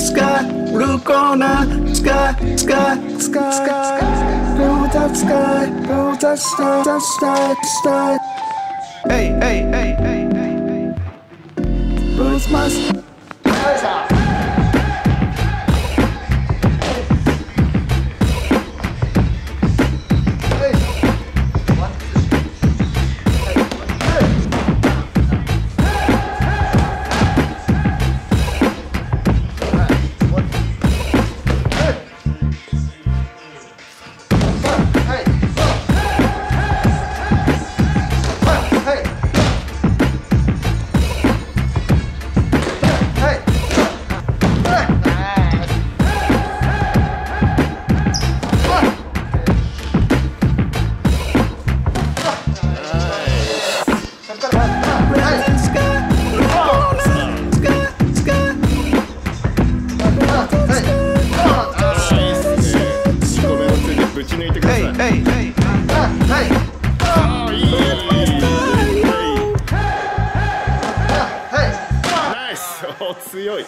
sky, look on a sky, sky, sky, sky. Build up sky, build up sky, sky, sky, sky. Hey, hey, hey, hey, hey, hey. Bruce must. 強い。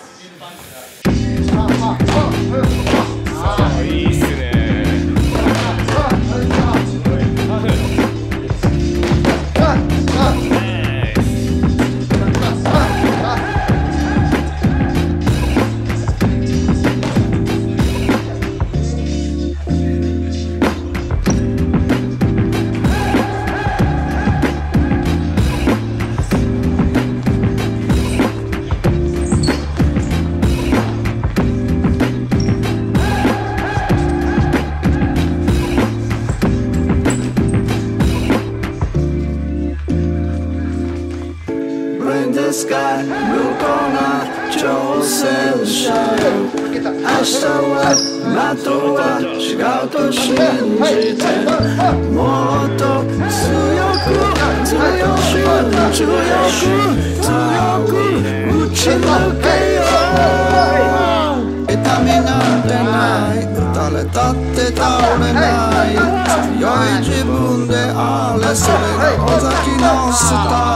the sky 無挑戦者よ明日はまとは違うと信じてもっと強く強く強く強く打ち抜けよ痛みなんてない打たれたって倒れない強い自分であれそれが尾崎のスター